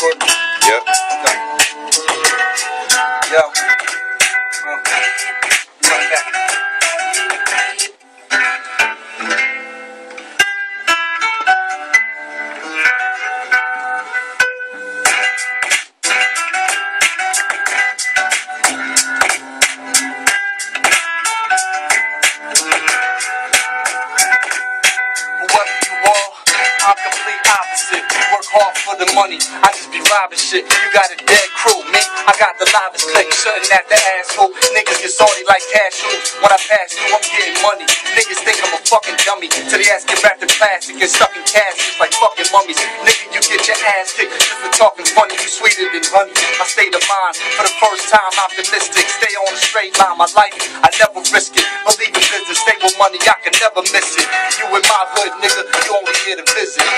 Jordan. Yep. Go. Yo. You I'm complete opposite. Work hard for the money, I just be robbing shit. You got a dead crew, me, I got the livest click. Shutting at the asshole. Niggas get salty like cashews. When I pass through, I'm getting money. Niggas think I'm a fucking dummy. Till the ass get wrapped in plastic and stuck in caskets like fucking mummies. Nigga, you get your ass kicked just for talking funny. You sweeter than honey. I state of mind, for the first time, optimistic. Stay on the straight line. My life, I never risk it. Believe in business, stable money, I can never miss it. You in my hood, nigga, you only here to visit.